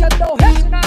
Shut down, head.